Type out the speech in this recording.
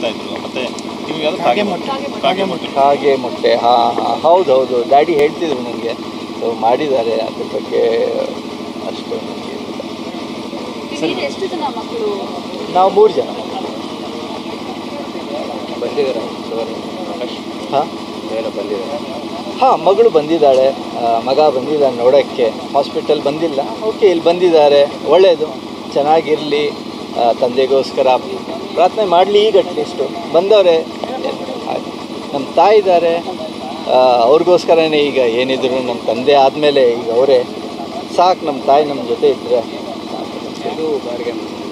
ಹೇಳ್ತಾ ಇದ್ರು. ಮತ್ತೆ ಯಾವ್ದು ಕಾಗೆ ಮೊಟ್ಟೆ ಕಾಗೆ ಮೊಟ್ಟೆ ಹಾಗೆ ಮೊಟ್ಟೆ ಹಾಂ ಹಾಂ ಹೌದು ಹೌದು. ಡ್ಯಾಡಿ ಹೇಳ್ತಿದ್ರು ನನಗೆ ಸೊ ಮಾಡಿದ್ದಾರೆ. ಅದ್ರ ಬಗ್ಗೆ ಅಷ್ಟು. ನೀವು ಮೂರು ಜನ. ಬಂದಿದ್ದಾರೆ? ಹಾಂ? ಹಾಂ ಮಗಳು ಬಂದಿದ್ದಾಳೆ. ಮಗ ಬಂದಿದ್ದಾನೆ ನೋಡೋಕ್ಕೆ. ಹಾಸ್ಪಿಟಲ್ ಬಂದಿಲ್ಲ. ಓಕೆ ಇಲ್ಲಿ ಬಂದಿದ್ದಾರೆ. ಒಳ್ಳೆಯದು ಚೆನ್ನಾಗಿರಲಿ. ತಂದೆಗೋಸ್ಕರ ಪ್ರಾರ್ಥನೆ ಮಾಡಲಿ ಈಗ ಅಟ್ಲೀಸ್ಟು ಬಂದವರೆ ನಮ್ಮ ತಾಯಿ ಇದ್ದಾರೆ ಅವ್ರಿಗೋಸ್ಕರನೇ ಈಗ ಏನಿದ್ರು ನಮ್ಮ ತಂದೆ ಆದಮೇಲೆ ಈಗ ಅವರೇ. ಸಾಕು ನಮ್ಮ ತಾಯಿ ನಮ್ಮ ಜೊತೆ ಇದ್ದರೆ ಸಾಕು